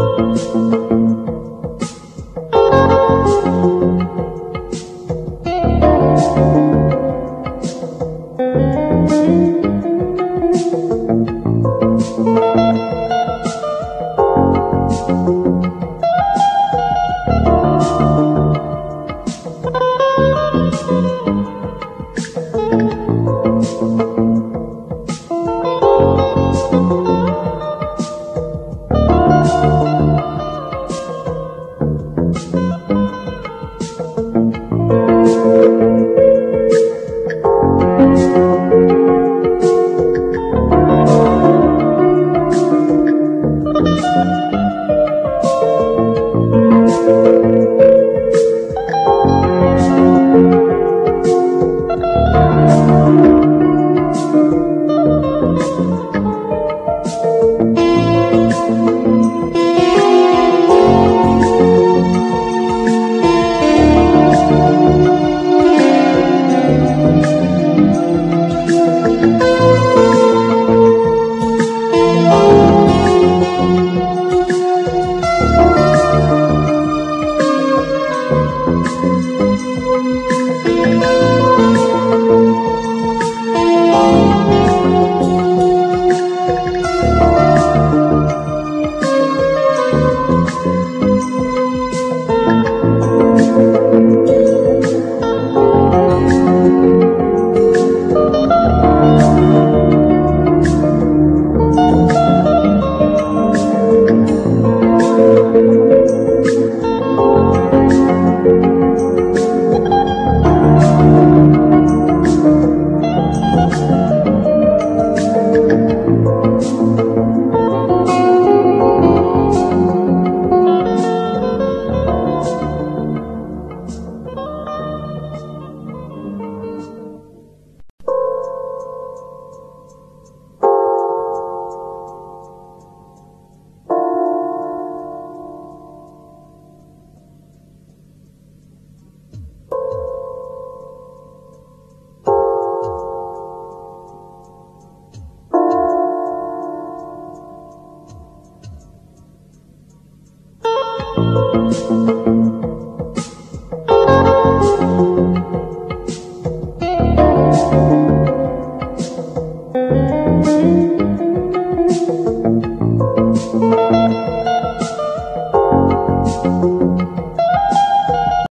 Música Música you.